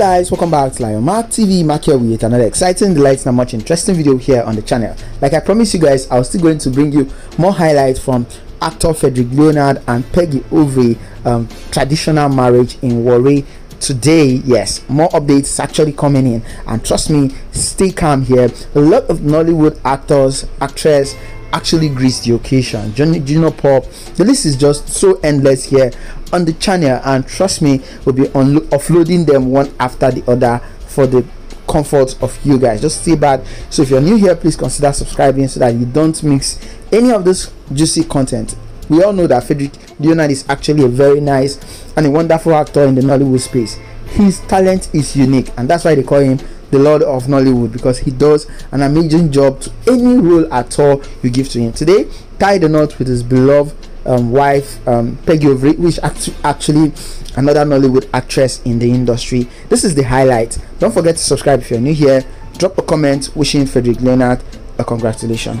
guys welcome back to Lyon Mack tv Mack here with another exciting delightful and much interesting video here on the channel. Like i promised you guys i was still going to bring you more highlights from actor frederick leonard and peggy Ovire um, traditional marriage in warri today yes more updates actually coming in. And trust me stay calm here. A lot of nollywood actors actress actually graced the occasion. Johnny Junior Pope, the list is just so endless here on the channel, and trust me, we'll be on offloading them one after the other for the comfort of you guys. Just stay back. So if you're new here, please consider subscribing so that you don't mix any of this juicy content. We all know that Frederick Leonard is actually a very nice and a wonderful actor in the Nollywood space. His talent is unique, and that's why they call him the Lord of Nollywood because he does an amazing job to any role at all you give to him. Today, tie the knot with his beloved um, wife um, Peggy Ovire, which act- actually another Nollywood actress in the industry. This is the highlight. Don't forget to subscribe if you're new here. Drop a comment wishing Frederick Leonard a congratulations.